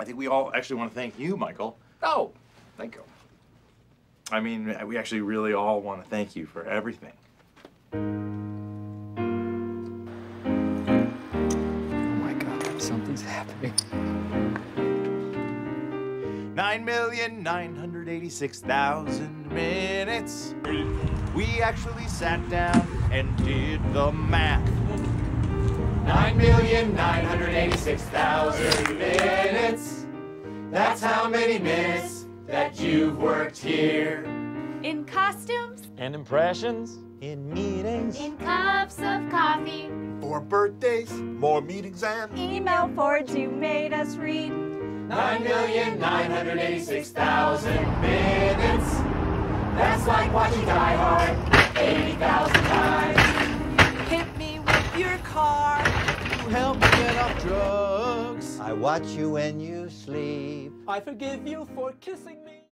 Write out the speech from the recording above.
I think we all actually want to thank you, Michael. Oh, thank you. I mean, we actually really all want to thank you for everything. Oh my God, something's happening. Nine million nine hundred eighty-six thousand minutes. We actually sat down and did the math. Nine million nine hundred eighty-six thousand minutes. That's how many minutes that you've worked here. In costumes, And impressions? In meetings. in cups of coffee, For birthdays, more meetings and email forwards you made us read. Nine million nine hundred eighty-six thousand minutes. That's like watching Die Hard eighty thousand times. Hit me with your car. You help me get off drugs. I watch you when you sleep. I forgive you for kissing me.